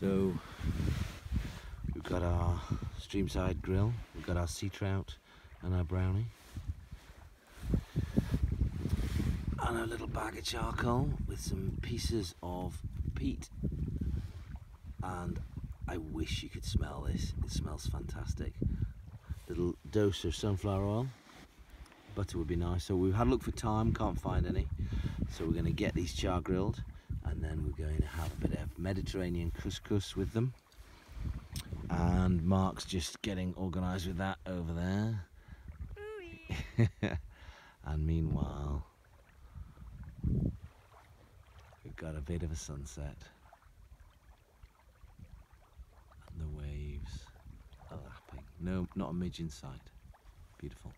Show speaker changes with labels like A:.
A: So we've got our streamside grill, we've got our sea trout and our brownie. And a little bag of charcoal with some pieces of peat. And I wish you could smell this. It smells fantastic. Little dose of sunflower oil. Butter would be nice. So we've had a look for thyme, can't find any. So we're going to get these char grilled and then we're going to have a bit of Mediterranean couscous with them. And Mark's just getting organised with that over there. and meanwhile, we've got a bit of a sunset. And the waves are lapping. No, not a midge in sight. Beautiful.